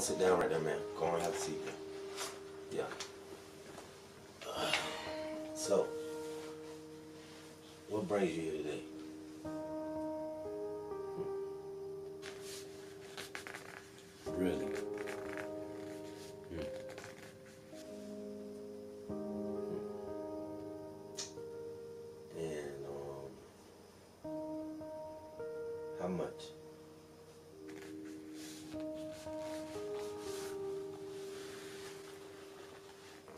sit down right there, man. Go on, have a seat, man. Yeah. So, what brings you here today? Hmm. Really? Hmm. Hmm. And, um, how much?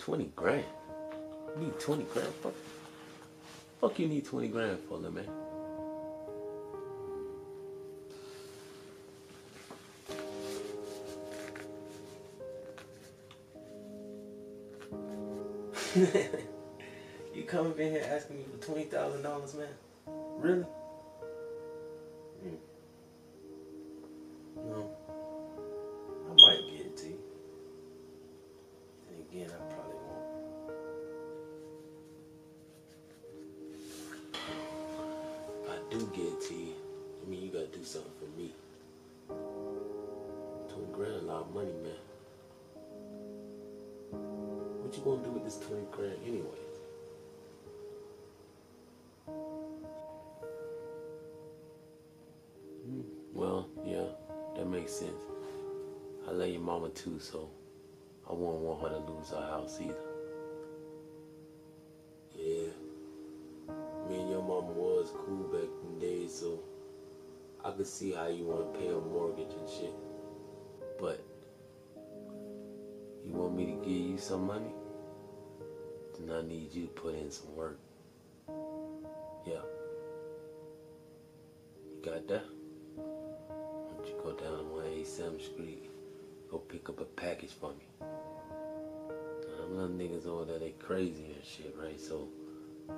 Twenty grand. You need twenty grand for? Fuck you need twenty grand for, little man. you come up in here asking me for twenty thousand dollars, man? Really? Hmm. No. I might get it to you. And again, I probably do get it to you, I mean you gotta do something for me. Twenty grand a lot of money, man. What you gonna do with this twenty grand anyway? Hmm, Well, yeah, that makes sense. I love your mama too, so I wouldn't want her to lose her house either. Was cool back in the day, so I could see how you want to pay a mortgage and shit. But you want me to give you some money? Then I need you to put in some work. Yeah. You got that? Why don't you go down to 187th Street, go pick up a package for me. Them little niggas over there, they crazy and shit, right? So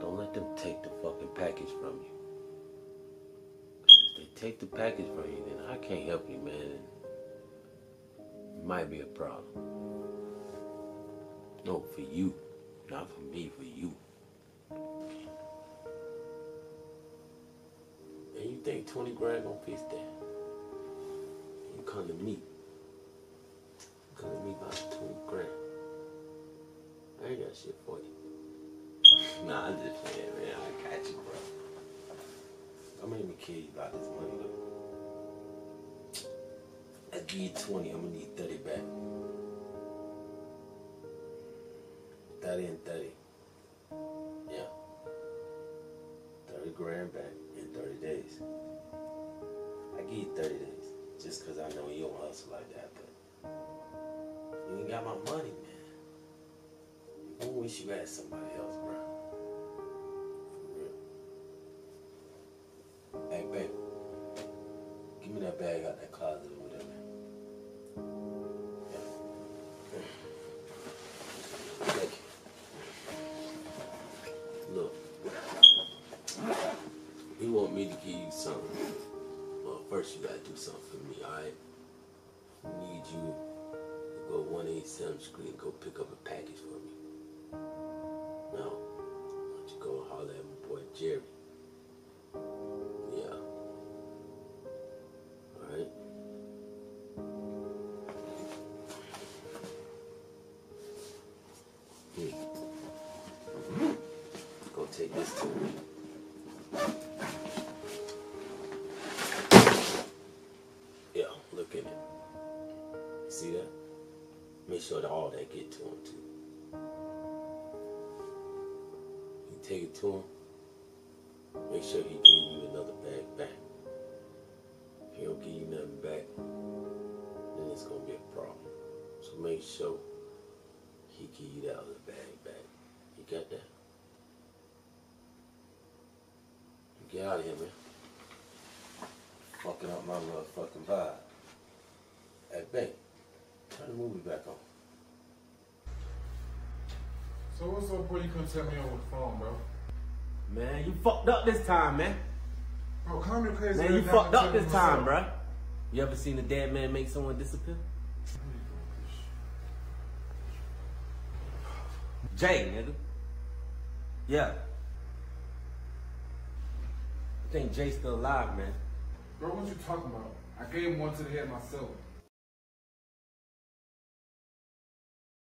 don't let them take the fucking package from you. if they take the package from you, then I can't help you, man. It might be a problem. No, for you. Not for me, for you. And you think 20 grand gonna fix that? You come to me. Come to me about 20 grand. I ain't got shit for you. Nah, I'm just playing, man. I got you, bro. I'm gonna even kill you about this money, though. I give you 20, I'm gonna need 30 back. 30 and 30. Yeah. 30 grand back in 30 days. I give you 30 days. Just because I know you don't hustle like that, but you ain't got my money, man. I wish you had somebody else, bro. First you gotta do something for me, alright? Need you to go 187 Street and go pick up a package for me. Now, why don't you go holler at my boy Jerry? Yeah. Alright? Here. Hmm. Go take this to me. See that? Make sure that all that get to him too. You take it to him. Make sure he give you another bag back. If he don't give you nothing back, then it's gonna be a problem. So make sure he give you that other bag back. You got that? Get out of here, man. Fucking up my motherfucking vibe. at babe. Turn the movie back on. So what's up, boy? You couldn't tell me over the phone, bro. Man, you fucked up this time, man. Bro, call me crazy. Man, you fucked up this time, bro. You ever seen a dead man make someone disappear? Jay, nigga. Yeah. I think Jay's still alive, man. Bro, what you talking about? I gave him one to the head myself.